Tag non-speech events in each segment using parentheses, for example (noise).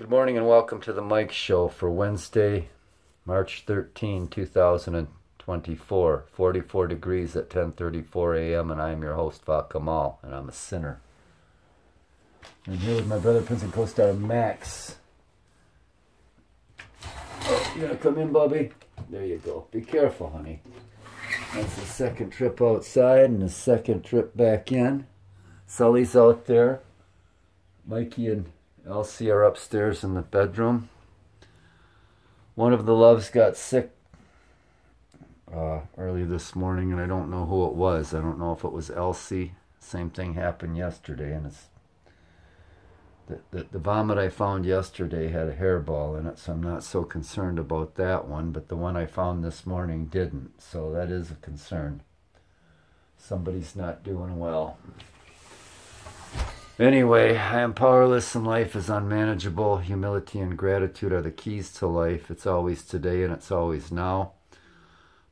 Good morning and welcome to the Mike Show for Wednesday, March 13, 2024. 44 degrees at 10:34 a.m. and I am your host Fuh K'Hemawl and I'm a sinner. I'm here with my brother Prince and co-star Max. Oh, you gonna come in, Bobby? There you go. Be careful, honey. That's the second trip outside and the second trip back in. Sully's out there. Mikey and Elsie are upstairs in the bedroom. One of the loves got sick uh, early this morning, and I don't know who it was. I don't know if it was Elsie. Same thing happened yesterday, and it's the, the, the vomit I found yesterday had a hairball in it, so I'm not so concerned about that one. But the one I found this morning didn't, so that is a concern. Somebody's not doing well. Anyway, I am powerless and life is unmanageable. Humility and gratitude are the keys to life. It's always today and it's always now.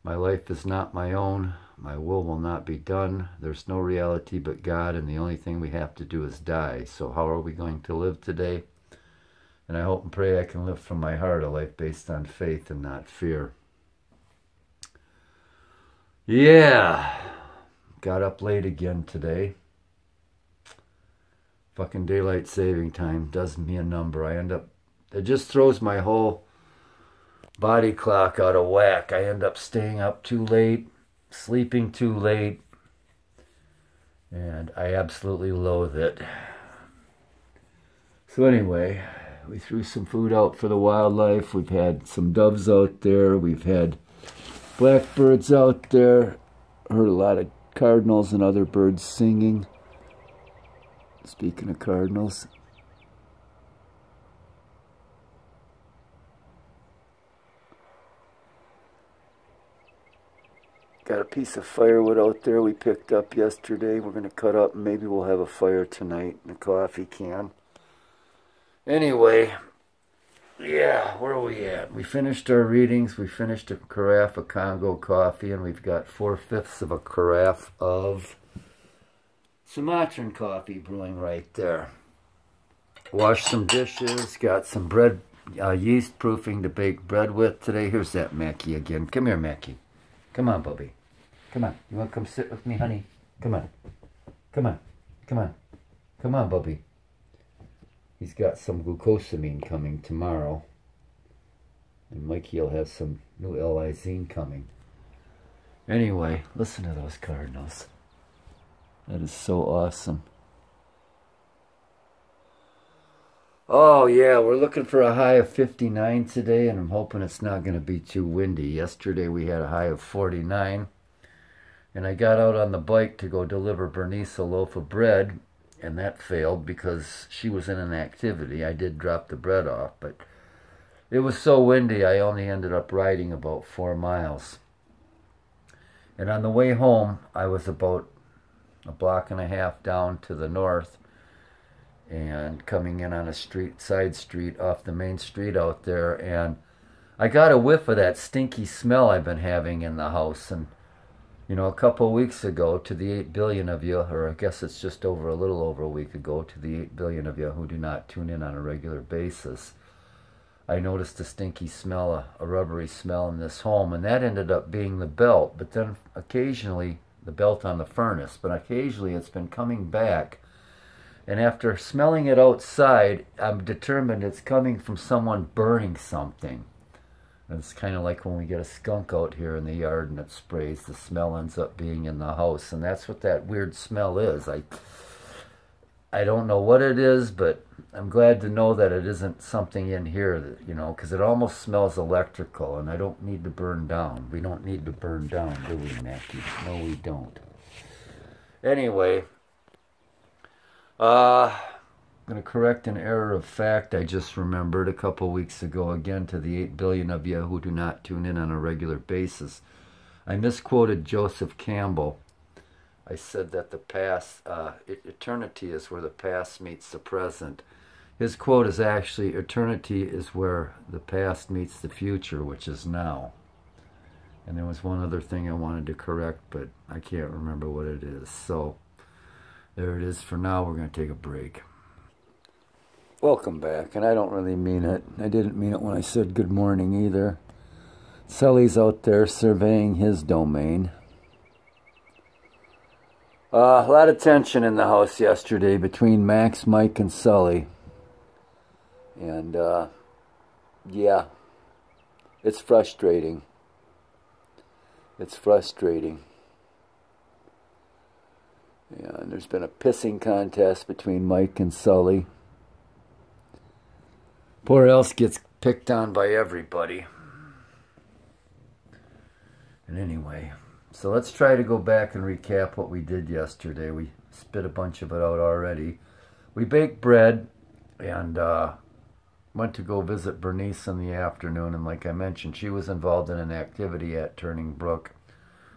My life is not my own. My will will not be done. There's no reality but God, and the only thing we have to do is die. So, how are we going to live today? And I hope and pray I can live from my heart a life based on faith and not fear. Yeah, got up late again today fucking daylight saving time does me a number. I end up, it just throws my whole body clock out of whack. I end up staying up too late, sleeping too late, and I absolutely loathe it. So, anyway, we threw some food out for the wildlife. We've had some doves out there, we've had blackbirds out there, heard a lot of cardinals and other birds singing. Speaking of cardinals. Got a piece of firewood out there we picked up yesterday. We're going to cut up. Maybe we'll have a fire tonight in a coffee can. Anyway, yeah, where are we at? We finished our readings. We finished a carafe of Congo coffee, and we've got four-fifths of a carafe of Sumatran coffee brewing right there. Washed some dishes, got some bread, uh, yeast proofing to bake bread with today. Here's that Mackie again. Come here, Mackie. Come on, Bubby. Come on. You want to come sit with me, honey? Come on. Come on. Come on. Come on, Bubby. He's got some glucosamine coming tomorrow. And Mikey will have some new L-lysine coming. Anyway, listen to those cardinals. That is so awesome. Oh yeah, we're looking for a high of 59 today, and I'm hoping it's not going to be too windy. Yesterday we had a high of 49, and I got out on the bike to go deliver Bernice a loaf of bread, and that failed because she was in an activity. I did drop the bread off, but it was so windy I only ended up riding about four miles. And on the way home, I was about a block and a half down to the north and coming in on a street side street off the main street out there. And I got a whiff of that stinky smell I've been having in the house. And you know a couple weeks ago to the 8 billion of you or I guess it's just over a little over a week ago to the 8 billion of you who do not tune in on a regular basis I noticed a stinky smell a, a rubbery smell in this home. And that ended up being the belt. But then occasionally the belt on the furnace, but occasionally it's been coming back. And after smelling it outside, I'm determined it's coming from someone burning something. And it's kind of like when we get a skunk out here in the yard and it sprays, the smell ends up being in the house. And that's what that weird smell is. I, I don't know what it is, but I'm glad to know that it isn't something in here that, you know, because it almost smells electrical and I don't need to burn down. We don't need to burn down, do we, Matthew? No, we don't. Anyway, uh, I'm going to correct an error of fact I just remembered a couple weeks ago again to the 8 billion of you who do not tune in on a regular basis. I misquoted Joseph Campbell I said that the past, uh, eternity is where the past meets the present. His quote is actually, eternity is where the past meets the future, which is now. And there was one other thing I wanted to correct, but I can't remember what it is. So there it is for now. We're going to take a break. Welcome back, and I don't really mean it. I didn't mean it when I said good morning either. Sully's out there surveying his domain. A lot of tension in the house yesterday between Max, Mike, and Sully. And, uh, yeah, it's frustrating. It's frustrating. Yeah, and there's been a pissing contest between Mike and Sully. Poor Else gets picked on by everybody. And anyway, so let's try to go back and recap what we did yesterday. We spit a bunch of it out already. We baked bread and uh, went to go visit Bernice in the afternoon. And like I mentioned, she was involved in an activity at Turning Brook.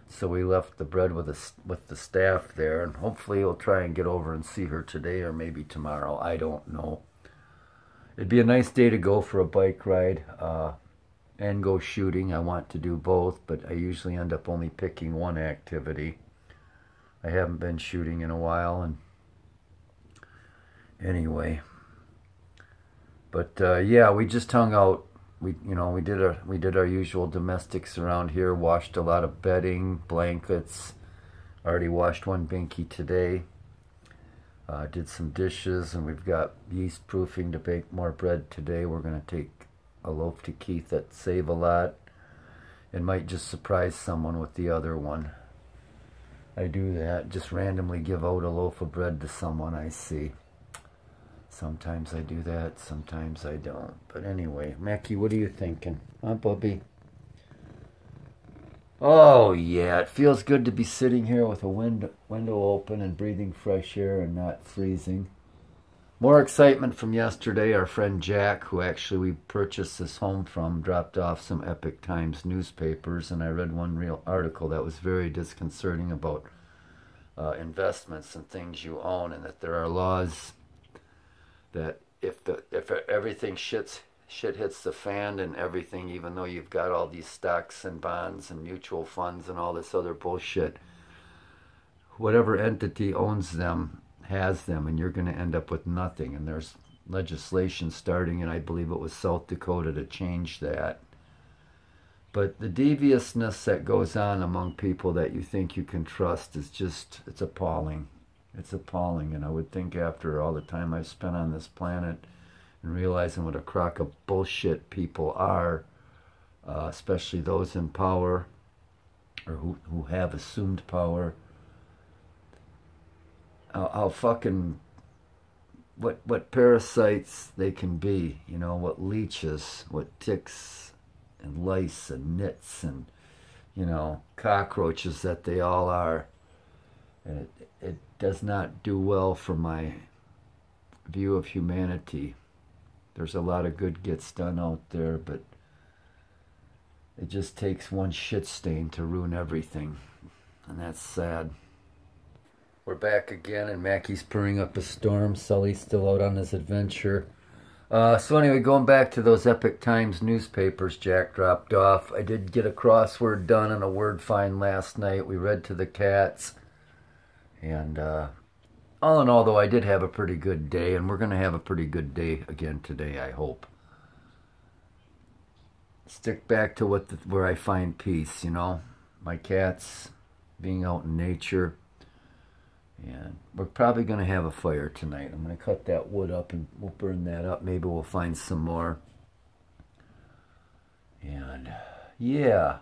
So we left the bread with the, with the staff there. And hopefully we'll try and get over and see her today or maybe tomorrow. I don't know. It'd be a nice day to go for a bike ride. Uh, and go shooting. I want to do both, but I usually end up only picking one activity. I haven't been shooting in a while, and anyway. But uh, yeah, we just hung out. We you know we did our we did our usual domestics around here. Washed a lot of bedding, blankets. Already washed one binky today. Uh, did some dishes, and we've got yeast proofing to bake more bread today. We're going to take a loaf to Keith that save a lot and might just surprise someone with the other one. I do that, just randomly give out a loaf of bread to someone I see. Sometimes I do that, sometimes I don't. But anyway, Mackie, what are you thinking? Huh, Bubby? Oh, yeah, it feels good to be sitting here with a window, window open and breathing fresh air and not freezing. More excitement from yesterday. Our friend Jack, who actually we purchased this home from, dropped off some Epoch Times newspapers, and I read one real article that was very disconcerting about uh, investments and things you own, and that there are laws that if the if everything shits shit hits the fan and everything, even though you've got all these stocks and bonds and mutual funds and all this other bullshit, whatever entity owns them has them and you're going to end up with nothing. And there's legislation starting, and I believe it was South Dakota to change that. But the deviousness that goes on among people that you think you can trust is just, it's appalling. It's appalling. And I would think after all the time I've spent on this planet and realizing what a crock of bullshit people are, uh, especially those in power or who, who have assumed power, how, how fucking what what parasites they can be, you know, what leeches, what ticks and lice and nits and you know cockroaches that they all are. And it, it does not do well for my view of humanity. There's a lot of good gets done out there, but it just takes one shit stain to ruin everything. And that's sad. We're back again, and Mackie's purring up a storm. Sully's still out on his adventure. Uh, so anyway, going back to those Epoch Times newspapers Jack dropped off, I did get a crossword done and a word find last night. We read to the cats. And uh, all in all, though, I did have a pretty good day, and we're going to have a pretty good day again today, I hope. Stick back to what the, where I find peace, you know. My cats, being out in nature and we're probably going to have a fire tonight. I'm going to cut that wood up and we'll burn that up. Maybe we'll find some more. And yeah,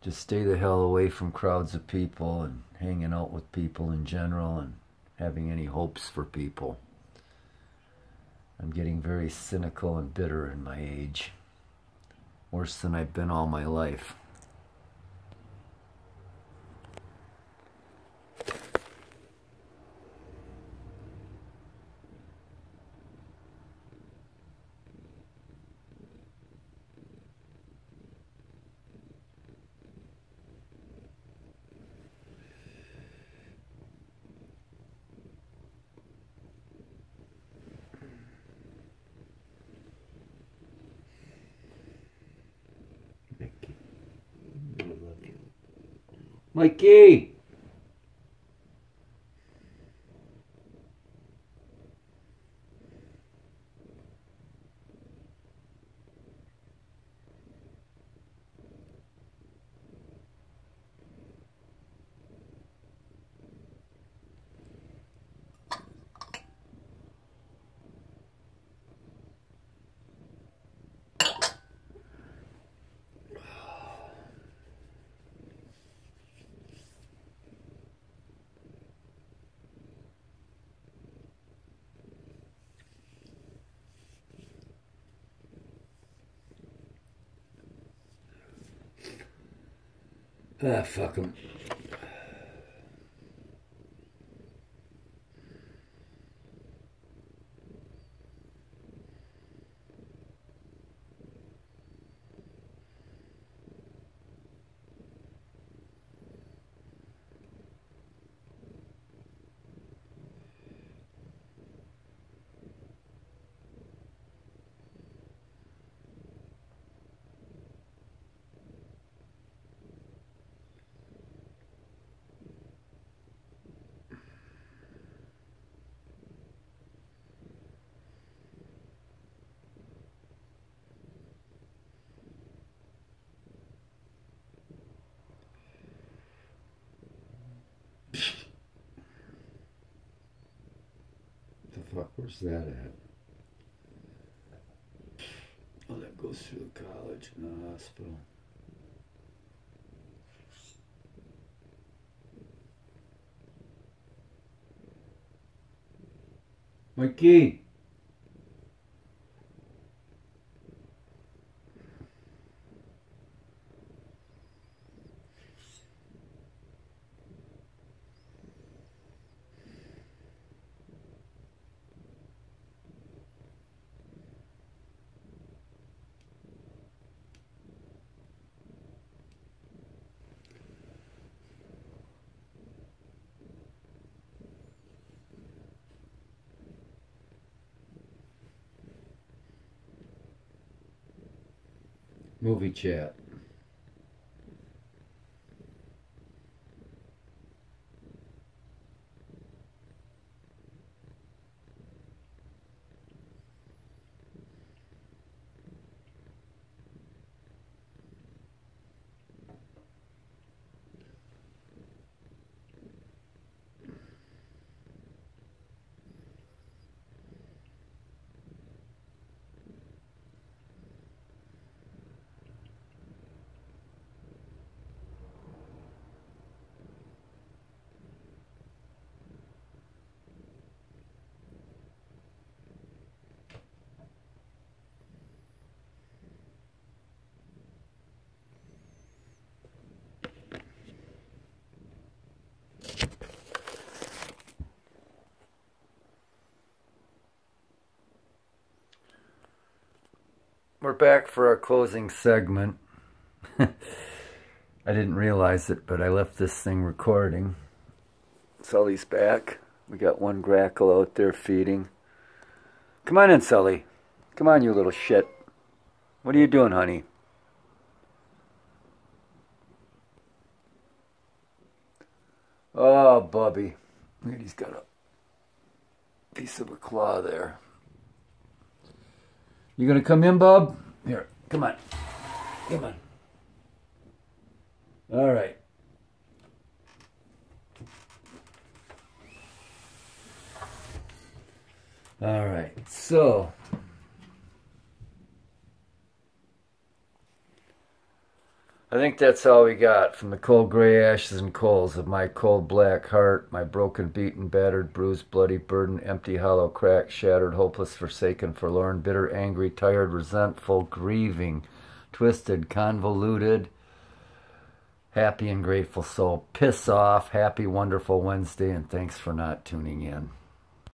just stay the hell away from crowds of people and hanging out with people in general and having any hopes for people. I'm getting very cynical and bitter in my age. Worse than I've been all my life. Mikey! Ah, fuck him. the fuck where's that at? Oh, that goes through the college and the hospital. Mikey. Movie chat. We're back for our closing segment. (laughs) I didn't realize it, but I left this thing recording. Sully's back. We got one grackle out there feeding. Come on in, Sully. Come on, you little shit. What are you doing, honey? Oh, Bubby. Look, he's got a piece of a claw there. You gonna come in, Bob? Here, come on. Come on. All right. All right, so I think that's all we got from the cold gray ashes and coals of my cold black heart, my broken, beaten, battered, bruised, bloody, burdened, empty, hollow, cracked, shattered, hopeless, forsaken, forlorn, bitter, angry, tired, resentful, grieving, twisted, convoluted, happy and grateful soul. Piss off. Happy, wonderful Wednesday, and thanks for not tuning in.